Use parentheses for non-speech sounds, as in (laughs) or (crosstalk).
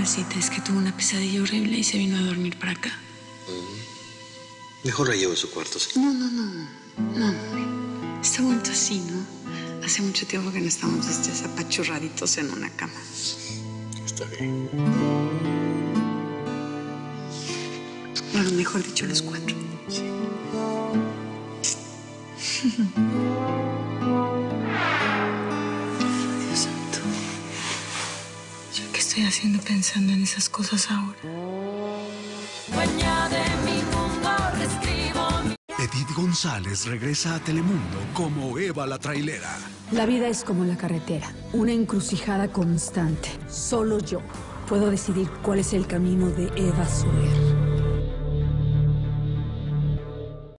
Pobrecita, es que tuvo una pesadilla horrible y se vino a dormir para acá. Mejor la llevo a su cuarto, ¿sí? No, no, no. No, amor. Está bonito así, ¿no? Hace mucho tiempo que no estamos estés apachurraditos en una cama. Está bien. Bueno, mejor dicho, los cuatro. Dios (laughs) estoy haciendo pensando en esas cosas ahora? Edith González regresa a Telemundo como Eva la trailera. La vida es como la carretera, una encrucijada constante. Solo yo puedo decidir cuál es el camino de Eva Soler.